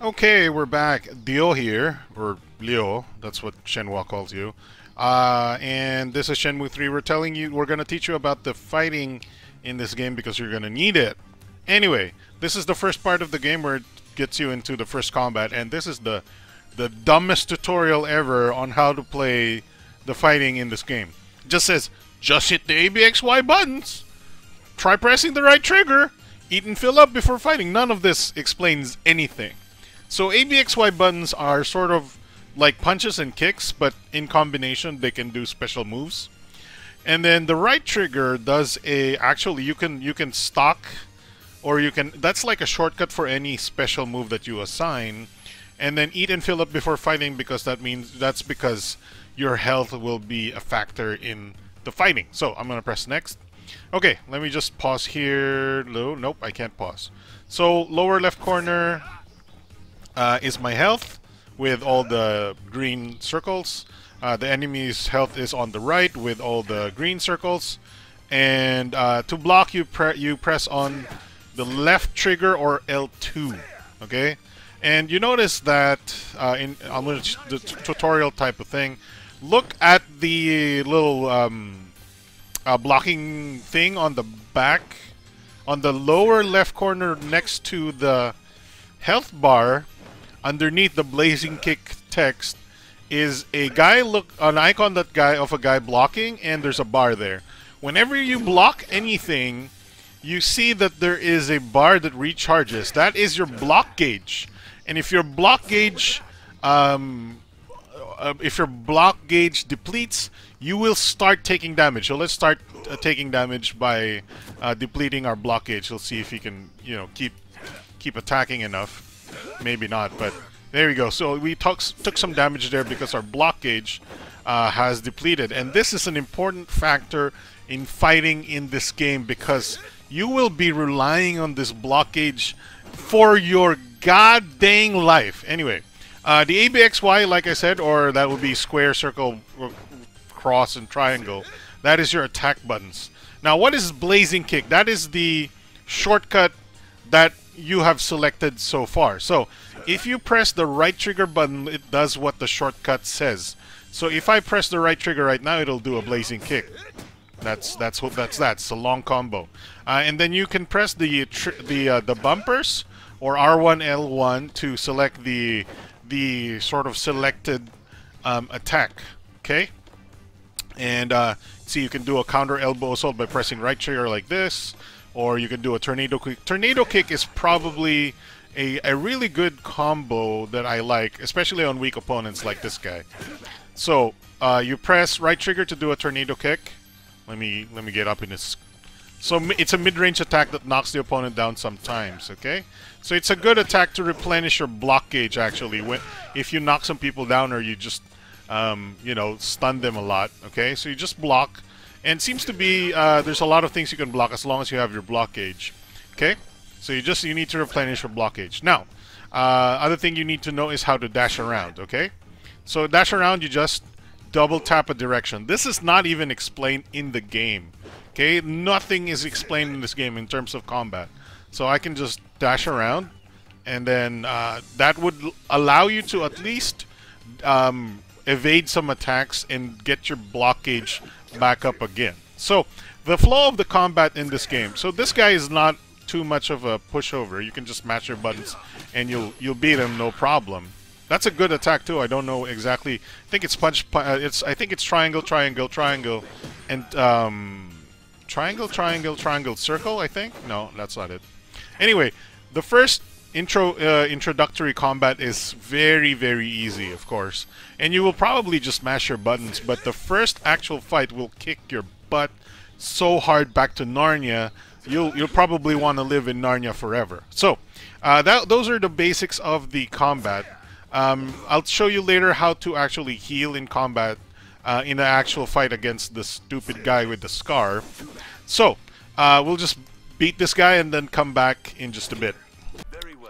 Okay, we're back. Ryo here, or Leo, that's what Shenhua calls you. Uh, and this is Shenmue 3. We're telling you, we're going to teach you about the fighting in this game because you're going to need it. Anyway, this is the first part of the game where it gets you into the first combat, and this is the the dumbest tutorial ever on how to play the fighting in this game. It just says, just hit the ABXY buttons, try pressing the right trigger, eat and fill up before fighting. None of this explains anything. So ABXY buttons are sort of like punches and kicks, but in combination they can do special moves. And then the right trigger does a actually you can you can stock or you can that's like a shortcut for any special move that you assign and then eat and fill up before fighting because that means that's because your health will be a factor in the fighting. So I'm gonna press next. Okay, let me just pause here. No, nope, I can't pause. So lower left corner uh, is my health with all the green circles. Uh, the enemy's health is on the right with all the green circles. And uh, to block, you pre you press on the left trigger or L2. Okay, and you notice that uh, in I'm gonna the tutorial type of thing. Look at the little um, uh, blocking thing on the back, on the lower left corner next to the health bar, underneath the blazing kick text is a guy look an icon that guy of a guy blocking and there's a bar there. Whenever you block anything, you see that there is a bar that recharges. That is your block gauge. And if your block gauge, um, uh, if your block gauge depletes, you will start taking damage. So let's start uh, taking damage by uh, depleting our block gauge. We'll see if he can, you know, keep keep attacking enough. Maybe not, but there we go. So we took took some damage there because our block gauge uh, has depleted, and this is an important factor in fighting in this game because you will be relying on this block gauge for your god dang life. Anyway, uh, the ABXY, like I said, or that would be square, circle, cross, and triangle. That is your attack buttons. Now, what is Blazing Kick? That is the shortcut that you have selected so far. So, if you press the right trigger button, it does what the shortcut says. So, if I press the right trigger right now, it'll do a Blazing Kick. That's that's what that's that. It's a long combo, uh, and then you can press the the uh, the bumpers or R1 L1 to select the the sort of selected um, attack. Okay, and uh, see you can do a counter elbow assault by pressing right trigger like this, or you can do a tornado kick. Tornado kick is probably a, a really good combo that I like, especially on weak opponents like this guy. So uh, you press right trigger to do a tornado kick. Let me let me get up in this so it's a mid-range attack that knocks the opponent down sometimes, okay? So it's a good attack to replenish your block gauge, actually, when if you knock some people down or you just, um, you know, stun them a lot, okay? So you just block, and seems to be, uh, there's a lot of things you can block as long as you have your block gauge, okay? So you just, you need to replenish your block gauge. Now, uh, other thing you need to know is how to dash around, okay? So dash around, you just double tap a direction. This is not even explained in the game. Okay, nothing is explained in this game in terms of combat. So I can just dash around, and then uh, that would allow you to at least um, evade some attacks and get your block gauge back up again. So the flow of the combat in this game. So this guy is not too much of a pushover. You can just match your buttons and you'll you'll beat him no problem. That's a good attack too. I don't know exactly. I think it's punch. Uh, it's I think it's triangle, triangle, triangle, and um, triangle, triangle, triangle, circle, I think? No, that's not it. Anyway, the first intro uh, introductory combat is very, very easy, of course. And you will probably just mash your buttons, but the first actual fight will kick your butt so hard back to Narnia, you'll, you'll probably want to live in Narnia forever. So, uh, that, those are the basics of the combat. Um, I'll show you later how to actually heal in combat uh, in the actual fight against the stupid guy with the scar. So, uh, we'll just beat this guy and then come back in just a bit.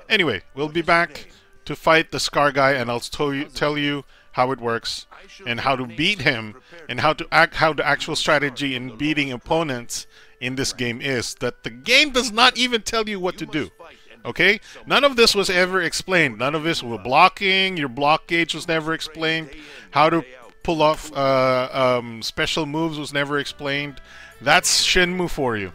Anyway, we'll be back to fight the scar guy and I'll you, tell you how it works and how to beat him and how to act how the actual strategy in beating opponents in this game is that the game does not even tell you what to do Okay? None of this was ever explained. None of this was blocking. Your block gauge was never explained. How to pull off uh, um, special moves was never explained. That's Shenmue for you.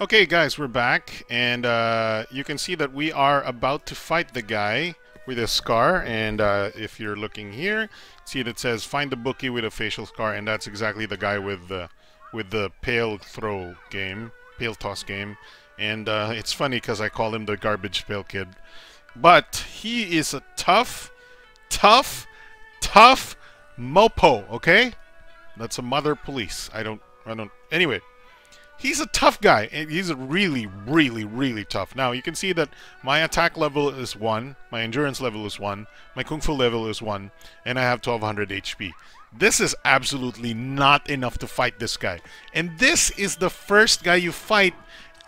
Okay, guys, we're back, and uh, you can see that we are about to fight the guy with a scar. And uh, if you're looking here, see that says "Find the bookie with a facial scar," and that's exactly the guy with the with the pail throw game, pail toss game. And uh, it's funny because I call him the garbage pail kid, but he is a tough, tough, tough mopo. Okay, that's a mother police. I don't, I don't. Anyway. He's a tough guy, he's really, really, really tough. Now, you can see that my attack level is 1, my endurance level is 1, my kung fu level is 1, and I have 1200 HP. This is absolutely not enough to fight this guy. And this is the first guy you fight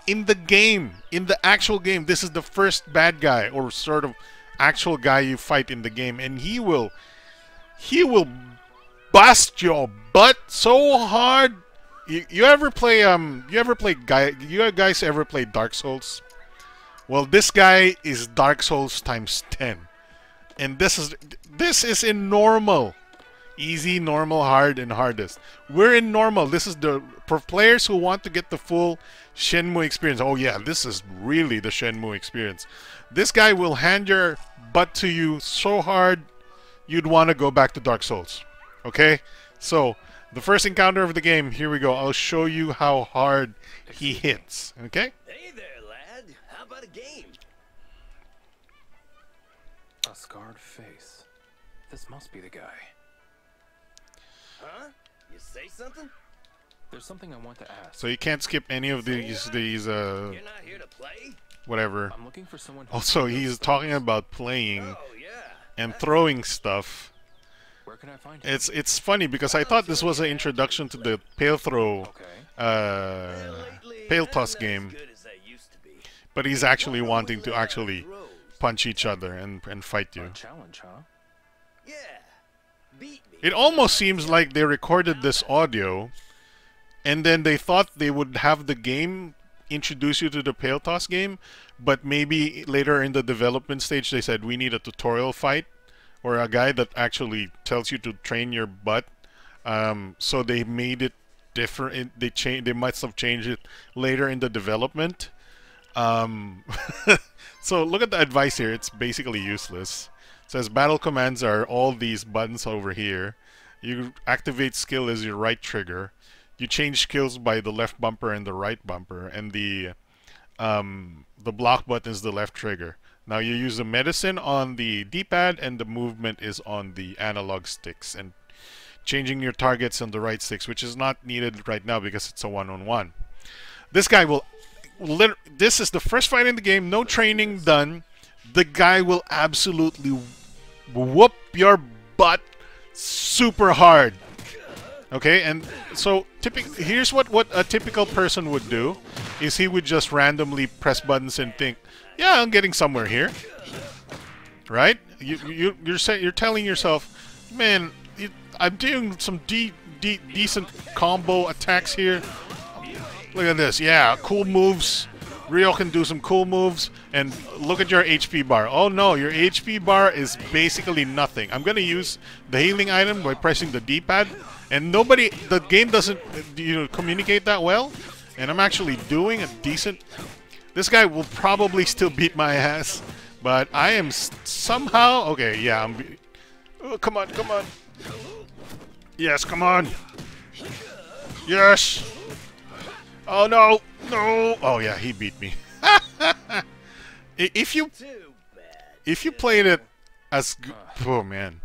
in the game, in the actual game. This is the first bad guy, or sort of actual guy you fight in the game, and he will, he will bust your butt so hard you, you ever play um you ever play guy you guys ever play Dark Souls? Well, this guy is Dark Souls times 10. And this is this is in normal. Easy, normal, hard, and hardest. We're in normal. This is the for players who want to get the full Shenmue experience. Oh yeah, this is really the Shenmue experience. This guy will hand your butt to you so hard you'd want to go back to Dark Souls. Okay? So, the first encounter of the game, here we go. I'll show you how hard he hits. Okay? Hey there, lad. How about a game? A scarred face. This must be the guy. Huh? You say something? There's something I want to ask. So you can't skip any of these these uh You're not here to play? whatever. I'm looking for someone. Also, he's talking about playing Oh, yeah. and throwing stuff. Where can I find him? It's it's funny because I thought this was an introduction to the Pail throw Okay. uh Lately, toss game, As good as I used to be. but he's actually wanting to actually punch each other and and fight you. challenge, huh? Yeah. Beat me. It almost seems like they recorded this audio and then they thought they would have the game introduce you to the Pail Toss game, but maybe later in the development stage they said we need a tutorial fight or a guy that actually tells you to train your butt. Um, so they made it different. They change. They must have changed it later in the development. Um, so look at the advice here. It's basically useless. It says battle commands are all these buttons over here. You activate skill as your right trigger. You change skills by the left bumper and the right bumper, and the um, the block button is the left trigger. Now you use the medicine on the D-pad, and the movement is on the analog sticks, and changing your targets on the right sticks, which is not needed right now because it's a one-on-one. This guy will. This is the first fight in the game. No training done. The guy will absolutely whoop your butt super hard. Okay, and so here's what what a typical person would do is he would just randomly press buttons and think, "Yeah, I'm getting somewhere here." Right? You you you're saying you're telling yourself, "Man, you, I'm doing some de- de- decent combo attacks here. Look at this. Yeah, cool moves. Ryo can do some cool moves. And look at your HP bar. Oh no, your HP bar is basically nothing. I'm going to use the healing item by pressing the D-pad. And nobody, the game doesn't you know, communicate that well. And I'm actually doing a decent... This guy will probably still beat my ass. But I am somehow... Okay, yeah, I'm... Oh, come on, come on. Yes, come on. Yes. Oh no, no. Oh yeah, he beat me. If you if you played it as oh man.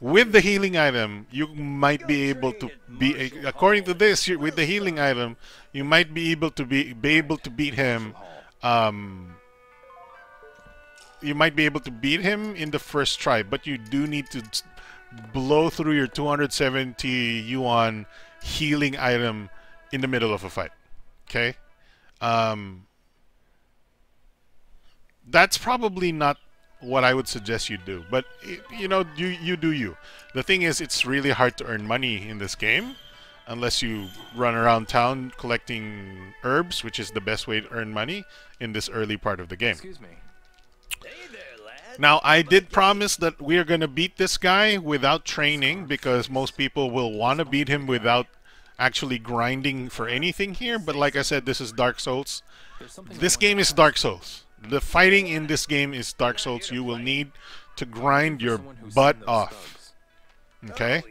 With the healing item, you might be able to be according to this with the healing item, you might be able to be be able to beat him. Um, you might be able to beat him in the first try, but you do need to blow through your 270 yuan healing item in the middle of a fight. Okay? Um, that's probably not what I would suggest you do, but you know, you you do you. The thing is, it's really hard to earn money in this game. unless you run around town collecting herbs, which is the best way to earn money in this early part of the game. Excuse me. Hey there, lad. Now, I did promise that we are going to beat this guy without training because most people will want to beat him without actually grinding for anything here. But like I said, this is Dark Souls. There's something I This game is. Dark Souls. The fighting in this game is Dark Souls. You will need to grind your butt off. Okay?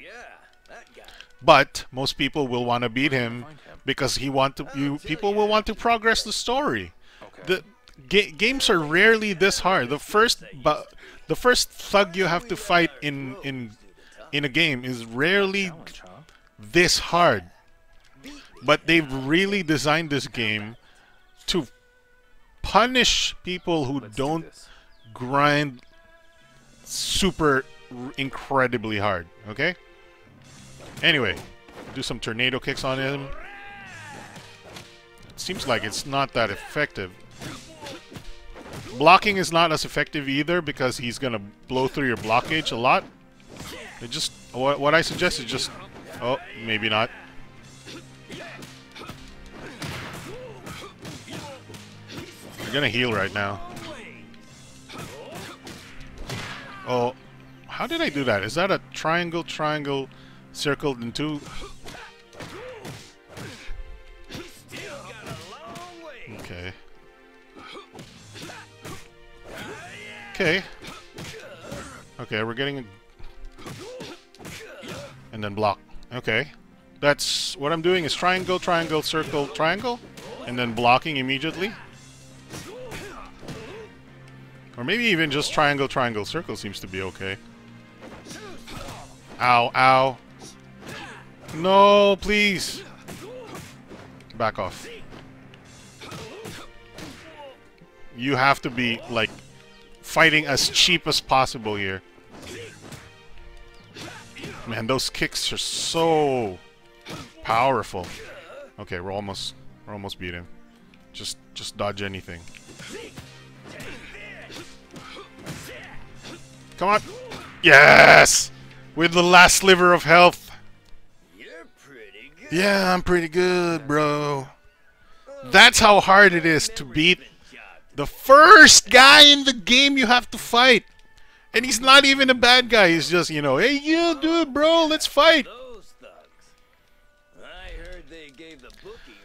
But most people will want to beat him because he want to. You people will want to progress the story. The ga- games are rarely this hard. The first, bu- the first thug you have to fight in in in a game is rarely this hard. But they've really designed this game to punish people who Let's do don't this. grind super r- incredibly hard. Okay. Anyway, do some tornado kicks on him. It seems like it's not that effective. Blocking is not as effective either because he's gonna blow through your block gauge a lot. It just what, what I suggest is just oh maybe not. You're gonna heal right now. Oh, how did I do that? Is that a triangle, triangle, circled in two? Okay. Okay. Okay, we're getting. And then block. Okay. That's... What I'm doing is triangle, triangle, circle, triangle. And then blocking immediately. Or maybe even just triangle, triangle, circle seems to be okay. Ow, ow. No, please. Back off. You have to be, like, fighting as cheap as possible here. Man, those kicks are so powerful. Okay, we're almost we're almost beat him. Just just dodge anything. Come on. Yes! With the last sliver of health. You're pretty good. Yeah, I'm pretty good, bro. That's how hard it is to beat the first guy in the game you have to fight. And he's not even a bad guy. He's just, you know, hey, you dude, bro, let's fight.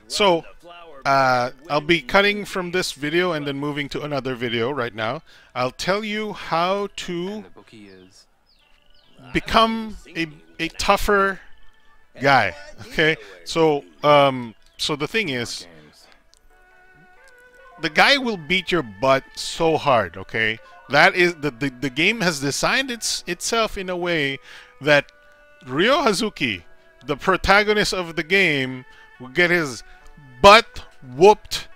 So, Uh, I'll be cutting from this video and then moving to another video right now. I'll tell you how to become a, a tougher guy. Okay, so um, so the thing is, the guy will beat your butt so hard. Okay, that is the the, the game has designed its itself in a way that Ryo Hazuki, the protagonist of the game, will get his butt whooped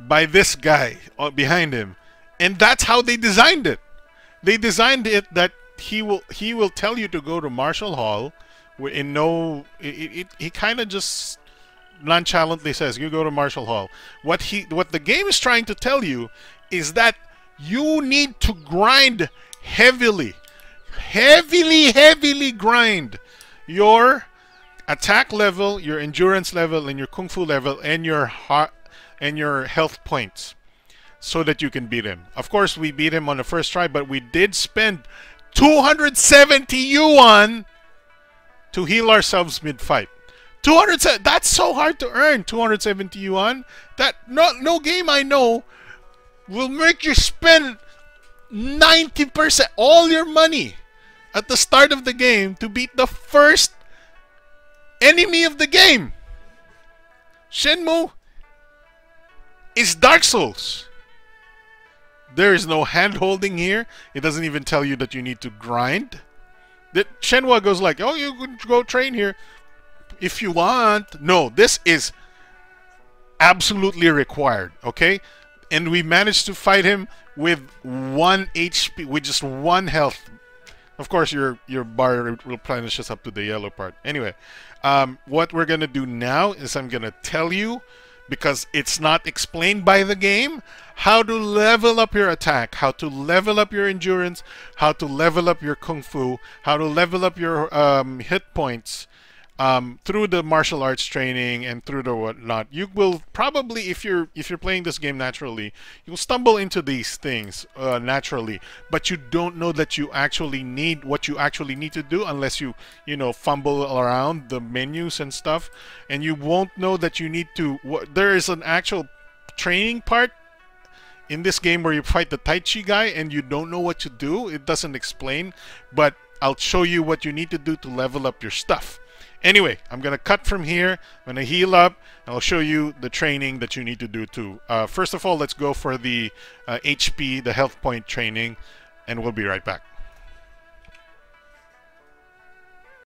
by this guy uh, behind him, and that's how they designed it. They designed it that he will he will tell you to go to Marshall Hall, in no it, it, he kind of just nonchalantly says you go to Marshall Hall. What he what the game is trying to tell you is that you need to grind heavily, heavily, heavily grind your attack level, your endurance level, and your kung fu level, and your heart and your health points, so that you can beat him. Of course, we beat him on the first try, but we did spend 270 yuan to heal ourselves mid-fight. 200 that's so hard to earn 270 yuan that no no game i know will make you spend 90% all your money at the start of the game to beat the first enemy of the game shenmue is dark souls there is no hand holding here it doesn't even tell you that you need to grind that shenmue goes like oh you can go train here if you want. No, this is absolutely required, okay? And we managed to fight him with one HP, with just one health. Of course, your your bar replenishes up to the yellow part. Anyway, um, what we're gonna do now is I'm gonna tell you because it's not explained by the game how to level up your attack, how to level up your endurance, how to level up your kung fu, how to level up your um, hit points, um, through the martial arts training and through the whatnot, you will probably, if you're if you're playing this game naturally, you'll stumble into these things uh, naturally. But you don't know that you actually need what you actually need to do unless you you know fumble around the menus and stuff, and you won't know that you need to. There is an actual training part in this game where you fight the Tai Chi guy and you don't know what to do. It doesn't explain, but I'll show you what you need to do to level up your stuff. Anyway, I'm going to cut from here. I'm going to heal up. I'll show you the training that you need to do too. Uh, first of all, let's go for the uh, HP, the health point training, and we'll be right back.